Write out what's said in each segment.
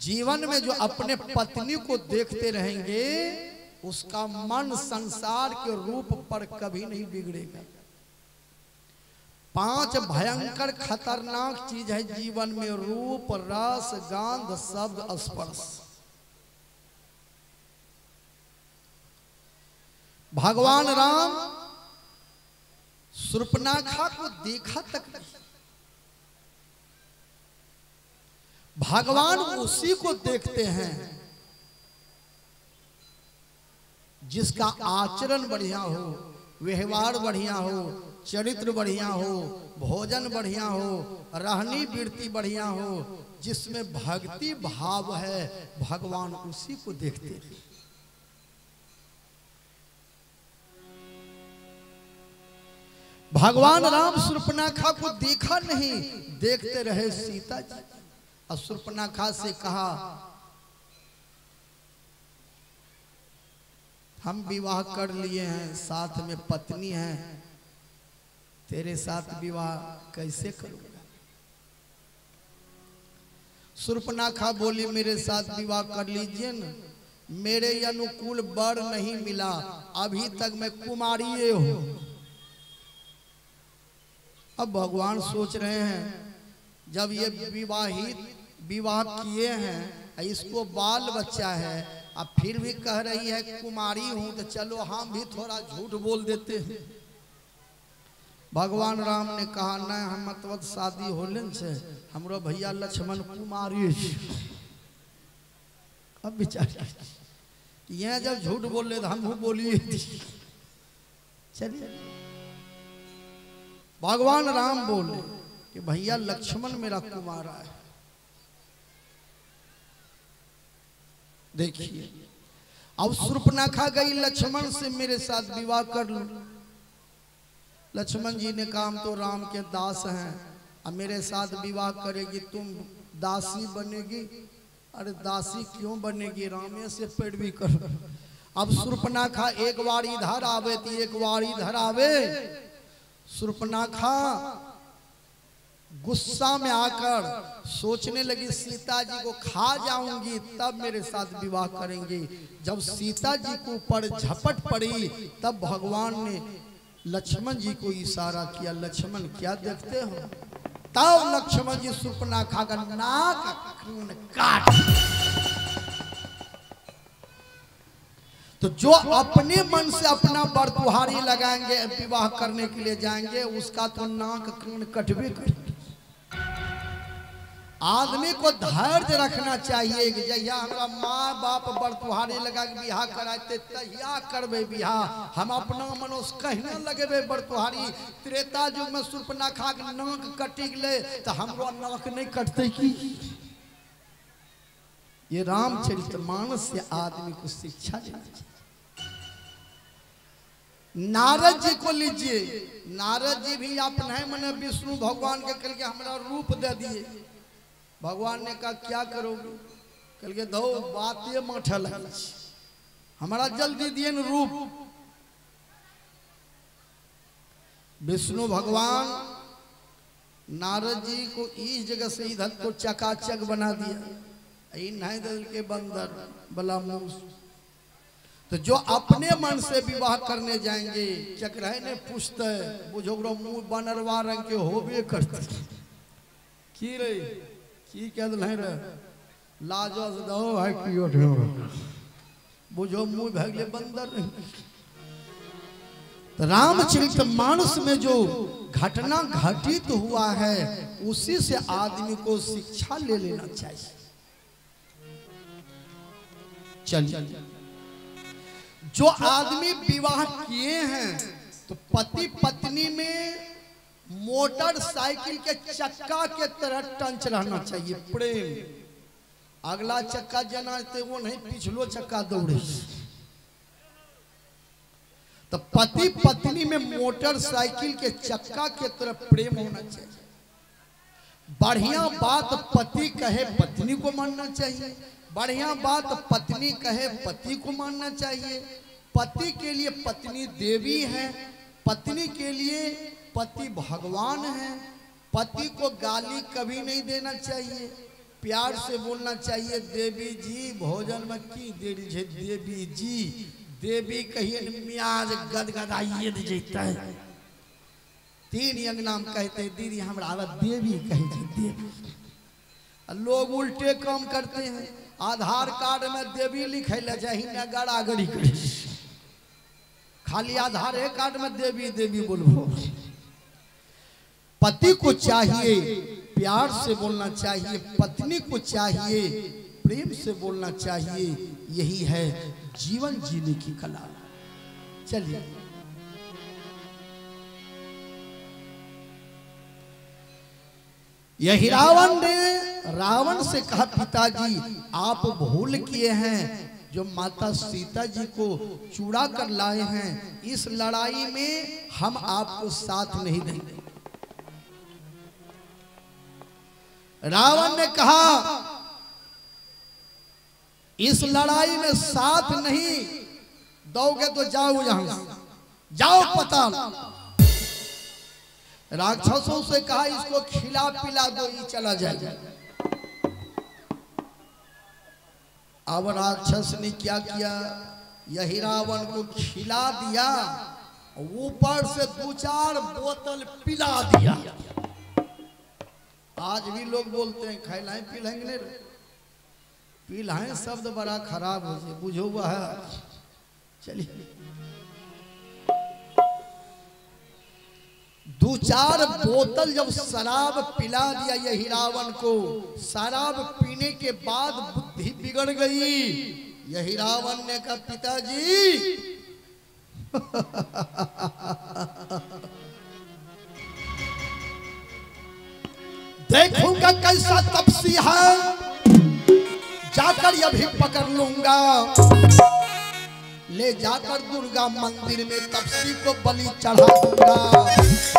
जीवन में जो अपने पत्नी को देखते रहेंगे, उसका मन संसार के रूप पर कभी नहीं बिगड़ेगा। पाँच भयंकर खतरनाक चीज़ है जीवन में, रूप, रस, गंध, शब्द, स्पर्श। भगवान राम, सुर्पनाखा को देखा तक नहीं। भगवान उसी को देखते हैं जिसका आचरण बढ़िया हो, व्यवहार बढ़िया हो, चरित्र बढ़िया हो, भोजन बढ़िया हो, रहनी वृत्ति बढ़िया हो, जिसमें भक्ति भाव है, भगवान उसी को देखते हैं। भगवान राम सुर्पनाखा को देखा नहीं, देखते रहे सीता जी। और सुर्पनाखा से कहा, हम विवाह कर लिए हैं, साथ में पत्नी है। तेरे साथ विवाह कैसे करूँगा? सुर्पनाखा बोली, मेरे साथ विवाह कर लीजिए ना। मेरे अनुकूल बर नहीं मिला। अभी तक मैं कुमारी हूँ। अब भगवान सोच रहे हैं, जब ये विवाहित विवाह किए हैं इसको बाल बच्चा है अब फिर भी कह रही है, कुमारी हूँ तो चलो हम भी थोड़ा झूठ बोल देते हैं। भगवान राम ने कहा न हम मतवत शादी होले से हमरो भैया लक्ष्मण कुमारी अब विचार यह जब झूठ बोल तो हम भी बोलिए। चलिए। भगवान राम बोले कि, भैया लक्ष्मण मेरा कुमारा है। देखिए, अब सुर्पनाखा गई, लक्ष्मण से मेरे साथ विवाह कर लो। लक्ष्मण जी ने कहा तो राम के दास हैं। अब मेरे साथ विवाह करेगी, तुम दासी बनेगी। अरे दासी क्यों बनेगी? रामे से पैरवी करो। अब सुर्पनाखा एक बार इधर आवे तो एक बार इधर आवे। सुर्पनाखा गुस्सा में आकर सोचने लगी सीता जी को खा जाऊँगी, तब मेरे साथ विवाह करेंगे। जब सीता जी के ऊपर झपट पड़ी, तब भगवान ने लक्ष्मण जी को इशारा किया, लक्ष्मण, क्या देखते हो? तब लक्ष्मण जी सुर्पनाखा खाकर नाक खून काट। तो जो अपने मन से अपना बरतुहारी लगाएँगे, विवाह करने के लिए जाएँगे, उसका तो नाक कान कटबे करेंगे आदमी को धैर्य रखना चाहिए कि जहिया हमारा माँ बाप बड़ बरतुहारी लगा के बियाह कराते, तहिया करबे बियाह हम अपना मनुष कहने लगेबे बरतुहारी त्रेता युग में सुर्पनाखा के नाक कटी गए तो हमरो नाक नहीं कटते की? ये रामचरित मानस से आदमी को शिक्षा नारद जी को लीजिए। नारद जी भी अपने मन विष्णु भगवान के कल के हमारा रूप दे दिए। भगवान ने कहा, क्या करोगे? कल के दो बात ये मठल है हमारा जल्दी दिए न रूप। विष्णु भगवान नारद जी को इस जगह से इधर को चकाचक बना दिया। नहीं दल के बंदर, बला तो जो अपने मन से विवाह करने जाएँगे, चक्र ने पूछते बुझो मुँह बनरवा रंग के होबे करते की रे? की कह दिल रे? लाजो से दो है की ओठो बुझो मुँह भगले बंदर तो रामचरित मानस में जो घटना घटित हुआ है, उसी से आदमी को शिक्षा ले लेना चाहिए। चलिए। जो आदमी विवाह किए हैं तो पति पत्नी में मोटरसाइकिल के चक्का के तरह टंच रहना चाहिए, प्रेम। अगला चक्का जना वो नहीं, पिछलो चक्का दौड़े। तो पति पत्नी में मोटरसाइकिल के चक्का के तरह प्रेम होना चाहिए। बढ़िया बात पति कहे, पत्नी को मानना चाहिए। बढ़िया बात पत्नी कहे, पति को मानना चाहिए। पति के लिए पत्नी देवी है, पत्नी के लिए पति भगवान है। पति को गाली कभी नहीं देना चाहिए। प्यार से बोलना चाहिए, देवी जी, भोजन में की देरी है देवी जी, देवी कहिए मियाज गदगदाइए जैता है। तीन अंगना में कहते हैं, दीदी, हमरा आवा देवी कहे देवी। लोग उल्टे काम करते हैं। आधार कार्ड में देवी लिखे ले चाही न गड़ागड़ी करे खाली आधार कार्ड में देवी देवी बोलबो। पति को चाहिए, प्यार से बोलना चाहिए, पत्नी को चाहिए, प्रेम से बोलना चाहिए, यही है जीवन जीने की कला। चलिए। यही रावण ने रावण से कहा, पिताजी, आप भूल किए हैं, जो माता सीता जी को चूड़ा कर लाए हैं, इस लड़ाई में हम आपको साथ नहीं देंगे। रावण ने कहा, इस लड़ाई में साथ नहीं दोगे तो जाओ यहाँ जाओ पता राक्षसों से कहा, इसको खिला पिला दो, ये चला जाएगा। अब राक्षस ने क्या किया? यही रावण को खिला दिया, ऊपर से दो चार बोतल पिला दिया। आज भी लोग बोलते हैं, खैलाएँ पिलाएँगे नहीं पिलाएँ शब्द बड़ा खराब हो जाए बुझो हुआ है चलिए। दो चार बोतल जब शराब पिला दिया यही रावण को, शराब पीने के बाद बुद्धि बिगड़ गई। यही रावण ने कहा, पिताजी। देखूँगा कैसा तपसी है। जाकर अभी पकड़ लूँगा। ले जाकर दुर्गा मंदिर में तपसी को बलि चढ़ा दूँगा।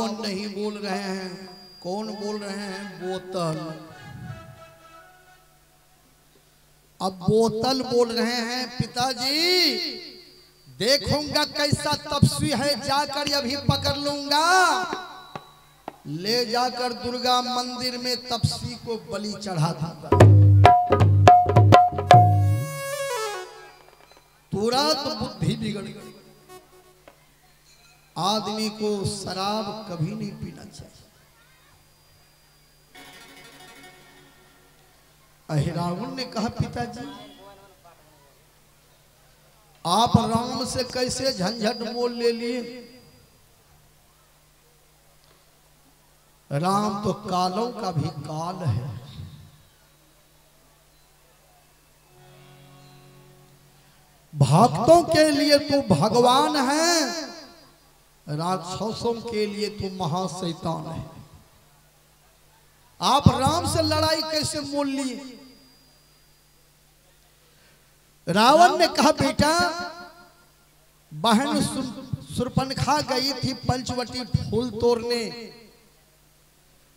अहिरावन नहीं बोल रहे हैं? कौन बोल रहे हैं? बोतल। अब बोतल बोल रहे हैं पिताजी। देखूँगा कैसा तपस्वी है, जाकर अभी पकड़ लूँगा। ले जाकर दुर्गा मंदिर में तपस्वी को बलि चढ़ा था। तुरंत बुद्धि बिगड़ गई। आदमी को शराब कभी नहीं पीना चाहिए। अहिरावण ने कहा, पिताजी, आप राम से कैसे झंझट मोल ले लिए? राम तो कालों का भी काल है। भक्तों के लिए तो भगवान है। राक्षसों के लिए तो महाशैतान है। आप राम से लड़ाई कैसे मोल लिए? रावण ने कहा, बेटा, बहन सुरपनखा गई थी पंचवटी फूल तोड़ने।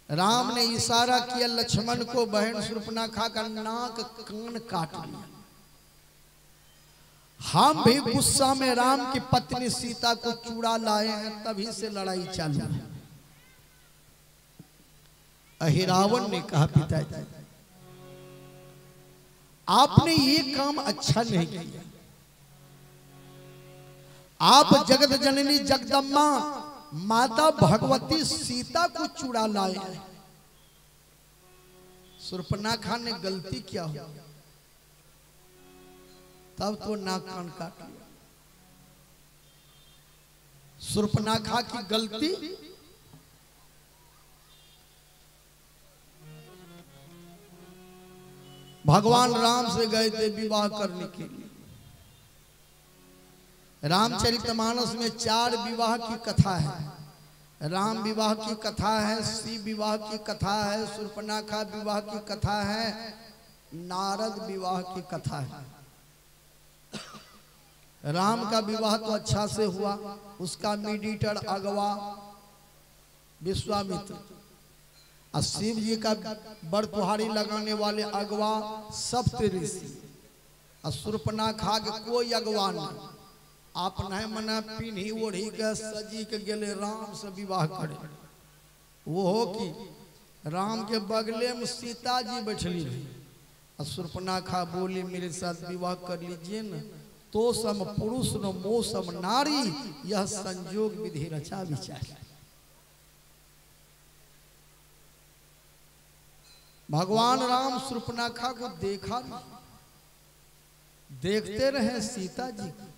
राम ने इशारा किया, लक्ष्मण को बहन सुरपनखा का नाक कान काट लिया। हम भी गुस्सा में राम की पत्नी सीता को चूड़ा लाए हैं तभी से लड़ाई चल चालू है। अहिरावण ने कहा पिताजी आपने ये काम अच्छा नहीं किया। आप जगत जननी जगदम्मा माता भगवती सीता को चूड़ा लाए हैं। सुरपनाखा ने गलती क्या हो। तब तो नाक कान काट। लिया सुरपनाखा की गलती। भगवान राम से गए थे विवाह करने के लिए। रामचरितमानस में चार विवाह की कथा है। राम विवाह की कथा है, शिव विवाह की कथा है, सुर्पनाखा विवाह की कथा है, नारद विवाह की कथा है। राम का विवाह तो अच्छा से हुआ, उसका मीडिएटर अगवा विश्वामित्र। और शिव जी का बड़ तुहारी लगाने वाले अगवा सप्त ऋषि और सुर्पनाखा के कोई अगवा नहीं आप नहीं मना पिन्ही ओढ़ी के सजी के गेले राम से विवाह करे। वो हो कि राम के बगले में सीता जी बैठली और सुर्पनाखा बोली, मेरे साथ विवाह कर लीजिए न। तो सम पुरुष न मोसम नारी, यह संयोग विधि रचा विचार। भगवान राम सुर्पनाखा को देखा देखते रहे सीता जी। को